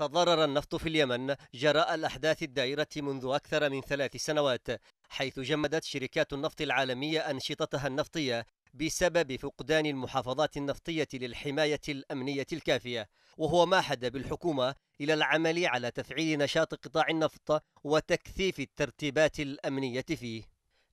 تضرر النفط في اليمن جراء الأحداث الدائرة منذ أكثر من ثلاث سنوات حيث جمدت شركات النفط العالمية أنشطتها النفطية بسبب فقدان المحافظات النفطية للحماية الأمنية الكافية. وهو ما حد بالحكومة إلى العمل على تفعيل نشاط قطاع النفط وتكثيف الترتيبات الأمنية فيه.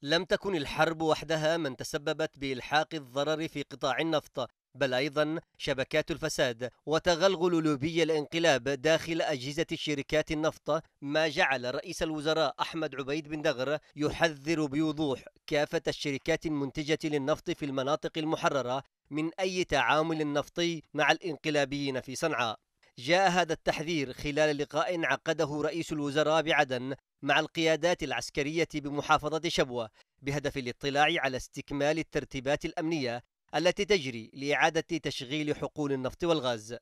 لم تكن الحرب وحدها من تسببت بإلحاق الضرر في قطاع النفط بل أيضا شبكات الفساد وتغلغل لوبي الانقلاب داخل أجهزة شركات النفط ما جعل رئيس الوزراء أحمد عبيد بن دغر يحذر بوضوح كافة الشركات المنتجة للنفط في المناطق المحررة من أي تعامل نفطي مع الانقلابيين في صنعاء. جاء هذا التحذير خلال لقاء عقده رئيس الوزراء بعدن مع القيادات العسكرية بمحافظة شبوة بهدف الاطلاع على استكمال الترتيبات الأمنية التي تجري لإعادة تشغيل حقول النفط والغاز.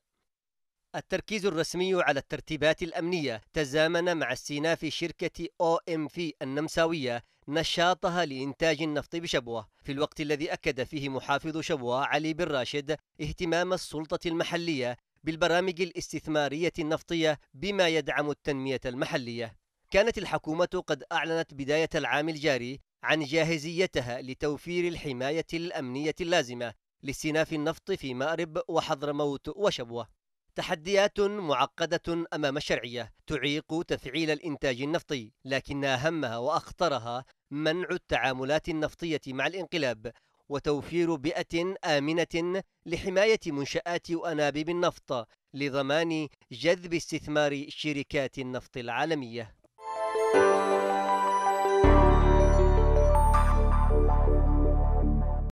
التركيز الرسمي على الترتيبات الأمنية تزامن مع استئناف شركة أو إم في النمساوية نشاطها لإنتاج النفط بشبوة. في الوقت الذي أكد فيه محافظ شبوة علي بن راشد اهتمام السلطة المحلية بالبرامج الاستثمارية النفطية بما يدعم التنمية المحلية. كانت الحكومة قد أعلنت بداية العام الجاري عن جاهزيتها لتوفير الحماية الأمنية اللازمة لاستئناف النفط في مأرب وحضرموت وشبوة. تحديات معقدة أمام الشرعية تعيق تفعيل الإنتاج النفطي لكن أهمها وأخطرها منع التعاملات النفطية مع الانقلاب وتوفير بيئة آمنة لحماية منشآت وأنابيب النفط لضمان جذب استثمار شركات النفط العالمية.